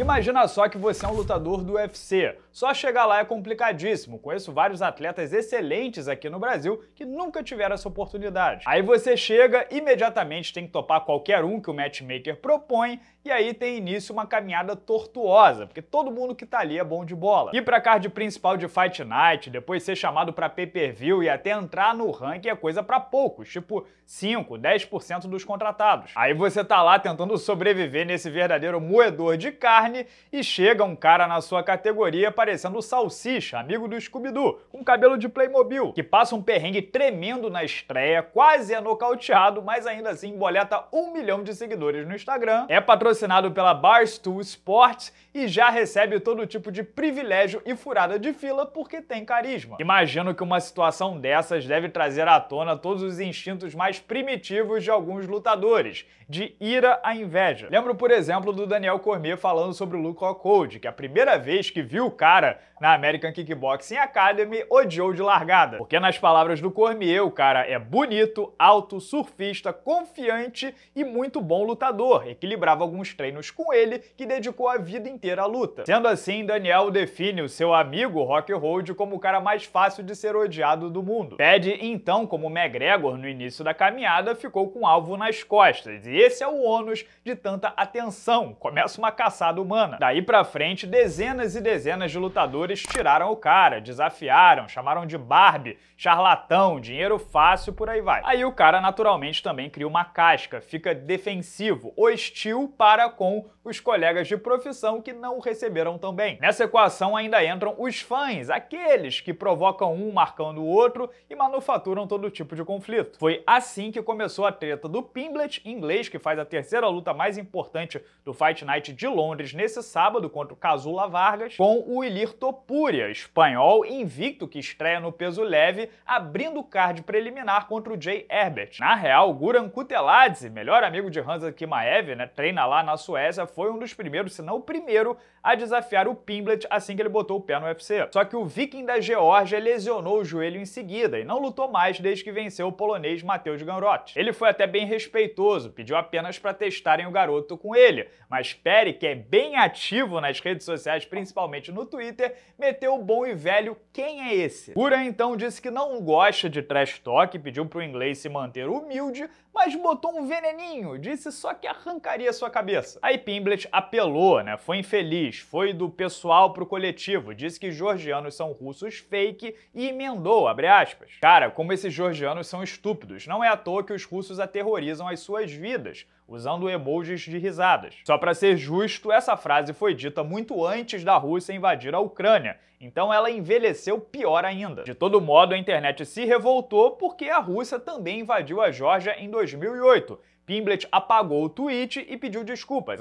Imagina só que você é um lutador do UFC. Só chegar lá é complicadíssimo. Conheço vários atletas excelentes aqui no Brasil que nunca tiveram essa oportunidade. Aí você chega, imediatamente tem que topar qualquer um que o matchmaker propõe e aí tem início uma caminhada tortuosa, porque todo mundo que tá ali é bom de bola. Ir pra card principal de Fight Night, depois ser chamado pra pay-per-view e até entrar no ranking é coisa para poucos, tipo 5, 10% dos contratados. Aí você tá lá tentando sobreviver nesse verdadeiro moedor de carne e chega um cara na sua categoria parecendo o Salsicha, amigo do Scooby-Doo, com cabelo de Playmobil, que passa um perrengue tremendo na estreia, quase é nocauteado, mas ainda assim boleta um milhão de seguidores no Instagram, é patrocinado pela Barstool Sports e já recebe todo tipo de privilégio e furada de fila porque tem carisma. Imagino que uma situação dessas deve trazer à tona todos os instintos mais primitivos de alguns lutadores, de ira à inveja. Lembro, por exemplo, do Daniel Cormier falando sobre o Luke Rockhold, que a primeira vez que viu o cara na American Kickboxing Academy odiou de largada. Porque nas palavras do Cormier, o cara é bonito, alto, surfista, confiante e muito bom lutador. Equilibrava alguns treinos com ele, que dedicou a vida inteira à luta. Sendo assim, Daniel define o seu amigo Rock Hold como o cara mais fácil de ser odiado do mundo. Pede então, como McGregor no início da caminhada, ficou com alvo nas costas. E esse é o ônus de tanta atenção. Começa uma caçada humana. Daí pra frente, dezenas e dezenas de lutadores tiraram o cara, desafiaram, chamaram de Barbie, charlatão, dinheiro fácil, por aí vai. Aí o cara naturalmente também cria uma casca, fica defensivo, hostil para com os colegas de profissão que não receberam tão bem. Nessa equação ainda entram os fãs, aqueles que provocam um marcando o outro e manufaturam todo tipo de conflito. Foi assim que começou a treta do Pimblet, inglês, que faz a terceira luta mais importante do Fight Night de Londres nesse sábado contra o Casula Vargas, com o Ilir Topuria, espanhol invicto que estreia no peso leve, abrindo o card preliminar contra o Jay Herbert. Na real, Guran Kuteladze, melhor amigo de Hansa Kimaev, né, treina lá na Suécia, foi um dos primeiros, se não o primeiro, a desafiar o Pimblet assim que ele botou o pé no UFC. Só que o viking da Geórgia lesionou o joelho em seguida e não lutou mais desde que venceu o polonês Mateusz Gamrot. Ele foi até bem respeitoso, pediu apenas para testarem o garoto com ele, mas Perry, que é bem ativo nas redes sociais, principalmente no Twitter, meteu o bom e velho quem é esse? Guran então disse que não gosta de trash talk, pediu pro inglês se manter humilde, mas botou um veneninho, disse só que arrancaria sua cabeça. Aí Pimblet apelou, né? Foi infeliz, foi do pessoal pro coletivo, disse que georgianos são russos fake e emendou, abre aspas. Cara, como esses georgianos são estúpidos, não é à toa que os russos aterrorizam as suas vidas, usando emojis de risadas. Só para ser justo, essa frase foi dita muito antes da Rússia invadir a Ucrânia, então ela envelheceu pior ainda. De todo modo, a internet se revoltou porque a Rússia também invadiu a Geórgia em 2008. Pimblet apagou o tweet e pediu desculpas,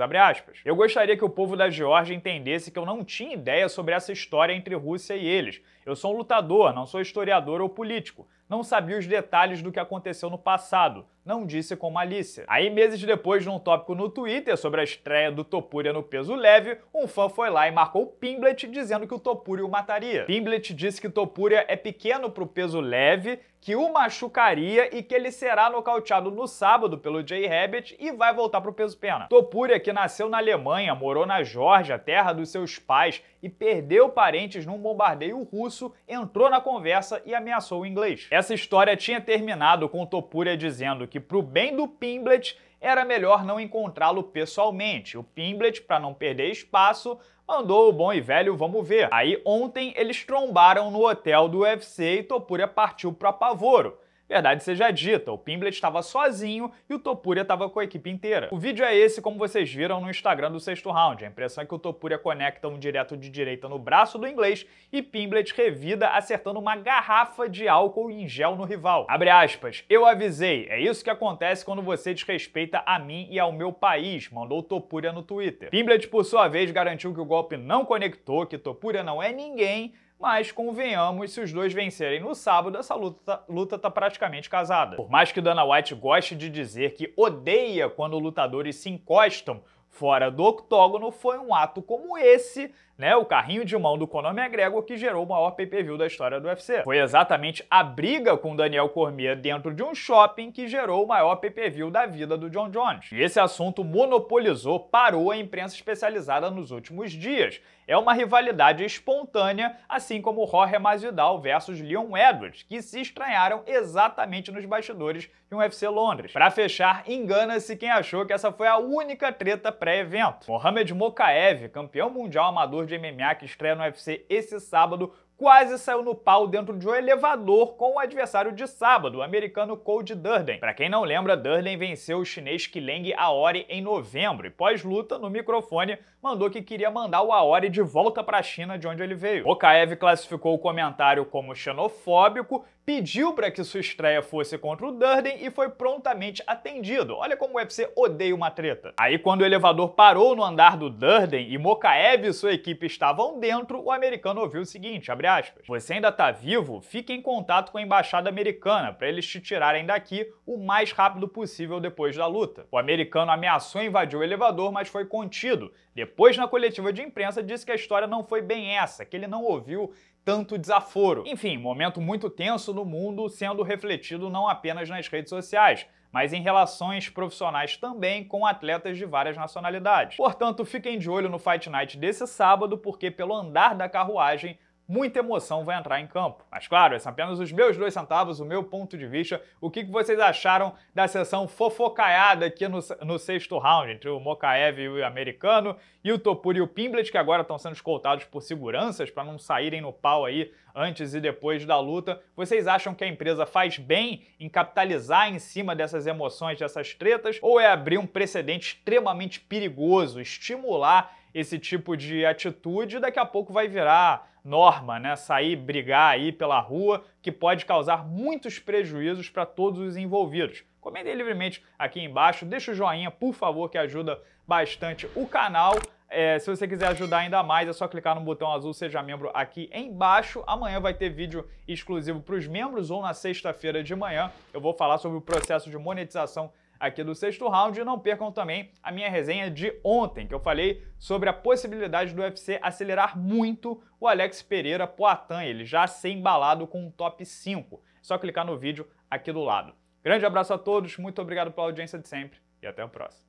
Eu gostaria que o povo da Geórgia entendesse que eu não tinha ideia sobre essa história entre Rússia e eles. Eu sou um lutador, não sou historiador ou político. Não sabia os detalhes do que aconteceu no passado não disse com malícia. Aí, meses depois, num tópico no Twitter sobre a estreia do Topuria no peso leve, um fã foi lá e marcou Pimblet dizendo que o Topuria o mataria. Pimblet disse que Topuria é pequeno para o peso leve, que o machucaria e que ele será nocauteado no sábado pelo Jay Rabbit e vai voltar para o peso pena. Topuria, que nasceu na Alemanha, morou na Geórgia, terra dos seus pais, e perdeu parentes num bombardeio russo, entrou na conversa e ameaçou o inglês. Essa história tinha terminado com Topuria dizendo que que para o bem do Pimblet era melhor não encontrá-lo pessoalmente. O Pimblet, para não perder espaço, mandou o bom e velho vamos ver. Aí ontem eles trombaram no hotel do UFC e Topuria partiu para Pavoro. Verdade seja dita, o Pimblet estava sozinho e o Topuria estava com a equipe inteira. O vídeo é esse, como vocês viram no Instagram do sexto round. A impressão é que o Topuria conecta um direto de direita no braço do inglês e Pimblet revida acertando uma garrafa de álcool em gel no rival. Abre aspas, eu avisei, é isso que acontece quando você desrespeita a mim e ao meu país, mandou Topuria no Twitter. Pimblet, por sua vez, garantiu que o golpe não conectou, que Topuria não é ninguém, mas convenhamos, se os dois vencerem no sábado, essa luta, tá, luta tá praticamente casada. Por mais que Dana White goste de dizer que odeia quando lutadores se encostam fora do octógono foi um ato como esse né, o carrinho de mão do Conor McGregor que gerou o maior pay-per-view da história do UFC. Foi exatamente a briga com Daniel Cormier dentro de um shopping que gerou o maior pay-per-view da vida do John Jones. E esse assunto monopolizou, parou a imprensa especializada nos últimos dias. É uma rivalidade espontânea, assim como Jorge Masvidal versus Leon Edwards, que se estranharam exatamente nos bastidores de um UFC Londres. Para fechar, engana-se quem achou que essa foi a única treta pré-evento. Mohamed Mokaev, campeão mundial amador de MMA que estreia no UFC esse sábado, quase saiu no pau dentro de um elevador com o adversário de sábado, o americano Cody Durden. Para quem não lembra, Durden venceu o chinês Kileng Aori em novembro e pós-luta, no microfone, mandou que queria mandar o Aori de volta para a China, de onde ele veio. Okaev classificou o comentário como xenofóbico, pediu para que sua estreia fosse contra o Durden e foi prontamente atendido. Olha como o UFC odeia uma treta. Aí quando o elevador parou no andar do Durden e Mokaev e sua equipe estavam dentro, o americano ouviu o seguinte, abre aspas, você ainda tá vivo? Fique em contato com a embaixada americana para eles te tirarem daqui o mais rápido possível depois da luta. O americano ameaçou invadir o elevador, mas foi contido. Depois, na coletiva de imprensa, disse que a história não foi bem essa, que ele não ouviu tanto desaforo. Enfim, momento muito tenso no mundo, sendo refletido não apenas nas redes sociais, mas em relações profissionais também com atletas de várias nacionalidades. Portanto, fiquem de olho no Fight Night desse sábado, porque pelo andar da carruagem muita emoção vai entrar em campo. Mas claro, esses são apenas os meus dois centavos, o meu ponto de vista. O que vocês acharam da sessão fofocaiada aqui no, no sexto round, entre o Mokaev e o americano, e o Topuri e o Pimblet, que agora estão sendo escoltados por seguranças para não saírem no pau aí antes e depois da luta. Vocês acham que a empresa faz bem em capitalizar em cima dessas emoções, dessas tretas, ou é abrir um precedente extremamente perigoso, estimular esse tipo de atitude, daqui a pouco vai virar norma, né? Sair brigar aí pela rua, que pode causar muitos prejuízos para todos os envolvidos. Comentem livremente aqui embaixo, deixa o joinha, por favor, que ajuda bastante o canal. É, se você quiser ajudar ainda mais, é só clicar no botão azul Seja Membro aqui embaixo. Amanhã vai ter vídeo exclusivo para os membros ou na sexta-feira de manhã eu vou falar sobre o processo de monetização aqui do sexto round. E não percam também a minha resenha de ontem, que eu falei sobre a possibilidade do UFC acelerar muito o Alex Pereira Poatan, ele já ser embalado com um top 5. É só clicar no vídeo aqui do lado. Grande abraço a todos, muito obrigado pela audiência de sempre e até o próximo.